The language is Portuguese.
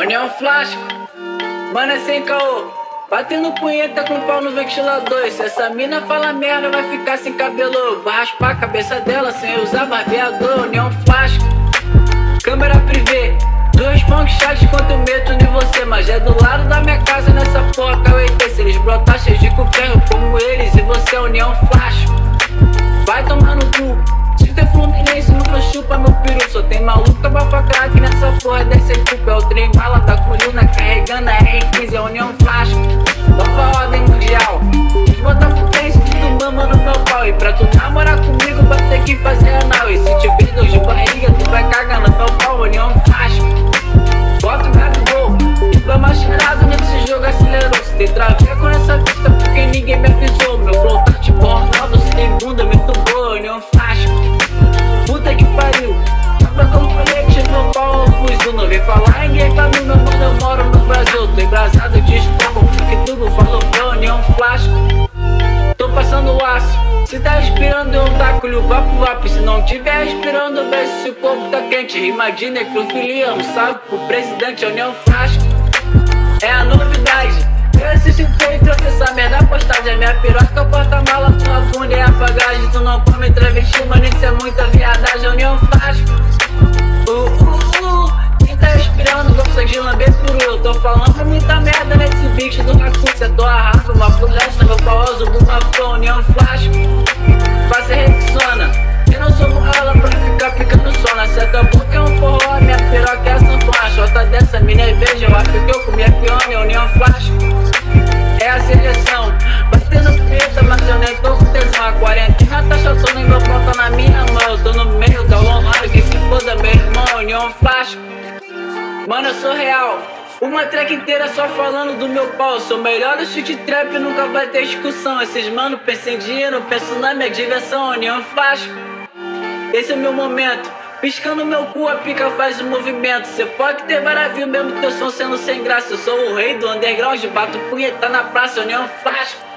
União Flasco, mano é sem caô. Batendo punheta com pau no ventilador. Se essa mina fala merda, vai ficar sem cabelo. Vai raspar a cabeça dela sem usar barbeador. União Flasco, câmera privê. Dois punk chats quanto eu meto de você. Mas é do lado da minha casa porra dessa culpa. É o trem bala da coluna carregando a R15, é União Flasco. Nova Se tá respirando, eu taco-lhe vapo vapo. Se não tiver respirando, vê se o corpo tá quente. Rima de necrofilia, um salve pro presidente, união flasco. É a novidade. É eu acho que eu comi a pione, União Flasco é a seleção. Batendo preta, mas eu nem tô com tesão. A quarentena tá chatando igual pronta na minha mão. Eu tô no meio da online, que se meu irmão. União Flasco. Mano, eu sou real. Uma track inteira só falando do meu pau. Sou melhor do shit trap, nunca vai ter discussão. Esses mano pensam em dinheiro, penso na minha diversão. União Flasco. Esse é meu momento. Piscando meu cu, a pica faz o movimento. Cê pode ter maravilha mesmo teu som sendo sem graça. Eu sou o rei do underground, bato punheta na praça, União Flasco.